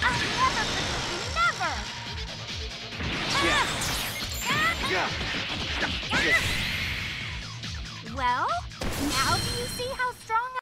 How do you live with you, Well, now do you see how strong